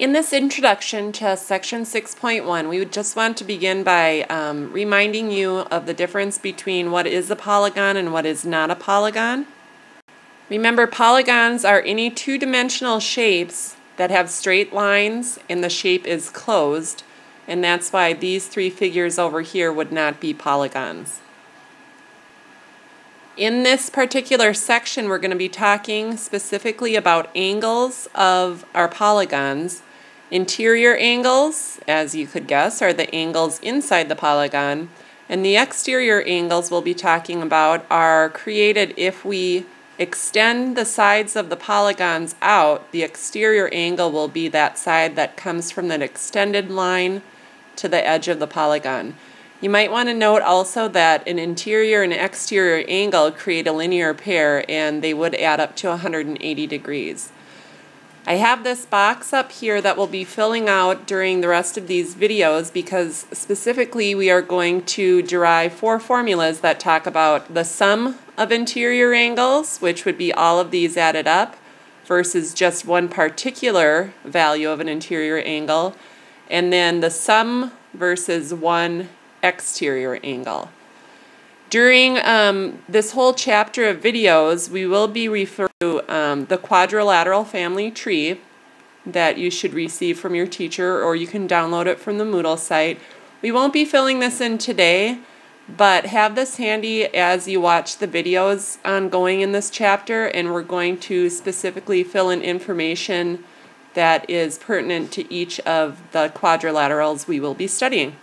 In this introduction to section 6.1, we would just want to begin by um, reminding you of the difference between what is a polygon and what is not a polygon. Remember, polygons are any two-dimensional shapes that have straight lines and the shape is closed, and that's why these three figures over here would not be polygons. In this particular section, we're going to be talking specifically about angles of our polygons. Interior angles, as you could guess, are the angles inside the polygon, and the exterior angles we'll be talking about are created if we extend the sides of the polygons out. The exterior angle will be that side that comes from that extended line to the edge of the polygon. You might want to note also that an interior and exterior angle create a linear pair and they would add up to 180 degrees. I have this box up here that we'll be filling out during the rest of these videos because specifically we are going to derive four formulas that talk about the sum of interior angles, which would be all of these added up, versus just one particular value of an interior angle, and then the sum versus one exterior angle. During um, this whole chapter of videos, we will be referring to um, the quadrilateral family tree that you should receive from your teacher or you can download it from the Moodle site. We won't be filling this in today, but have this handy as you watch the videos ongoing in this chapter and we're going to specifically fill in information that is pertinent to each of the quadrilaterals we will be studying.